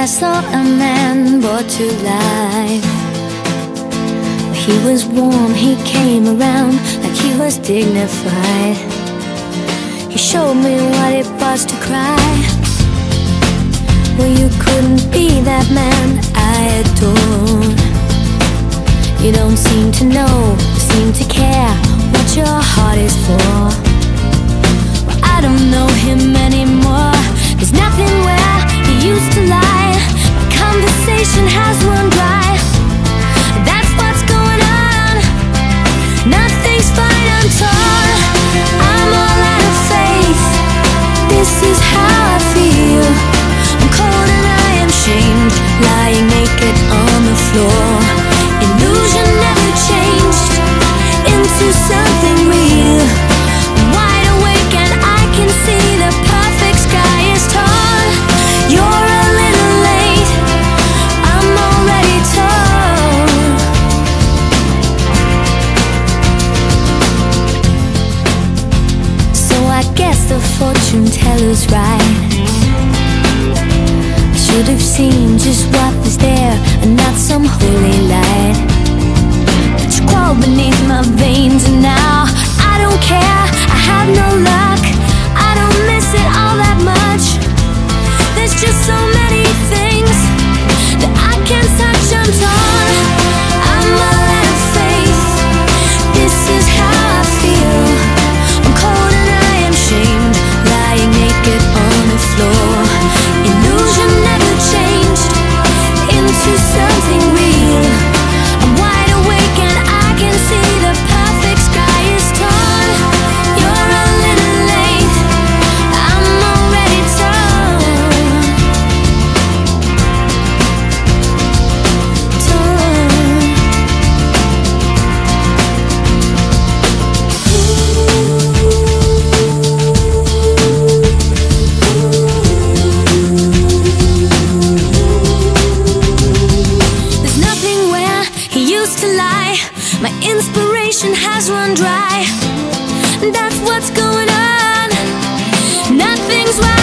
I saw a man brought to life. He was warm, he came around like he was dignified. He showed me what it was to cry. Well, you couldn't be that man I adore. You don't seem to know fortune teller's right. I should have seen just what was there And not some holy light My inspiration has run dry. That's what's going on. Nothing's right.